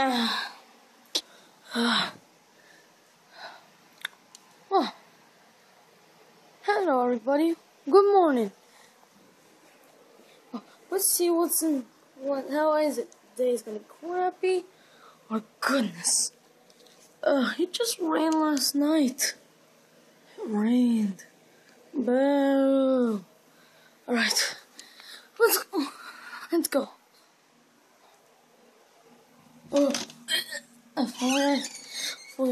well, hello everybody. Good morning. Let's see what's in. What? How is it? Today's gonna be crappy. Oh goodness. Uh, it just rained last night. It rained. Boo. Alright. Let's go. Let's go. Oh, afuera, I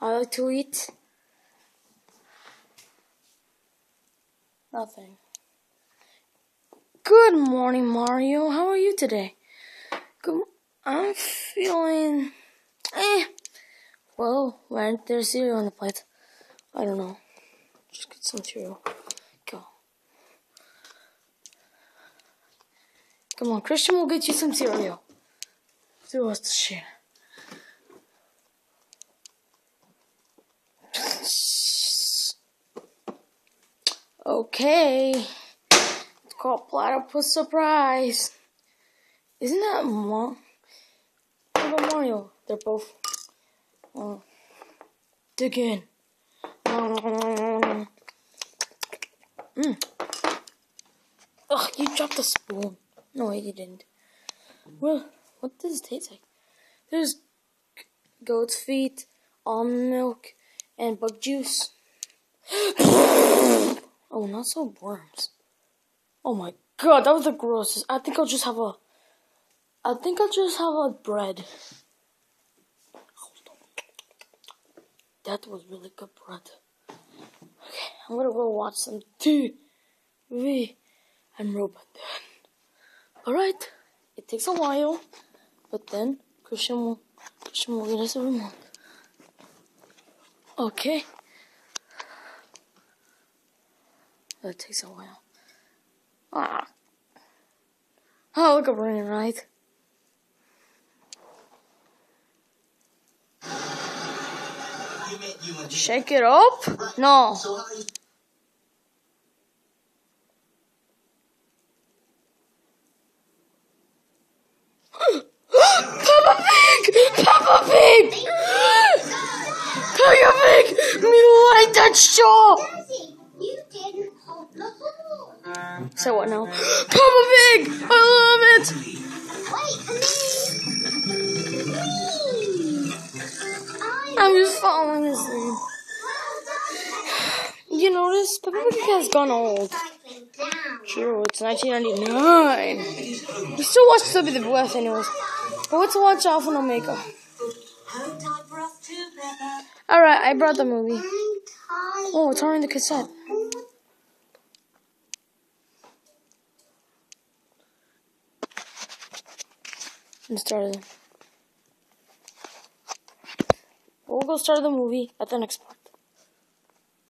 like to eat nothing. Good morning, Mario. How are you today? Good. I'm feeling eh. Well, why aren't there cereal on the plate? I don't know. Just get some cereal. Go. Come on, Christian we'll get you some cereal. Do us the shit. Okay. It's called Platypus Surprise. Isn't that what about Mario? They're both. Uh, dig in. Mm. Ugh, you dropped the spoon. No, you didn't. Well, what does it taste like? There's goat's feet, almond milk, and bug juice. oh, not so worms. Oh my god, that was the grossest. I think I'll just have a. I think I'll just have a bread. That was really good bread. Okay, I'm gonna go watch some TV and Robot. Alright, it takes a while, but then Christian will, Christian will get us a remote. Okay. That takes a while. Ah. Oh, look at Brian, right? Shake it up? No. Peppa Pig! Peppa Pig! Peppa Pig! You that show! So what now? Peppa Pig! I love it! I'm just following his lead. You notice Peppa Pig has gone old. True, it's 1999. You still watch W the West anyways. But let's watch Alpha and Omega. Alright, I brought the movie. Oh, oh it's already the cassette. And started. We'll go start the movie at the next part.